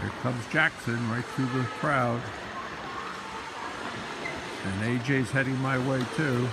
Here comes Jackson right through the crowd. And AJ's heading my way too.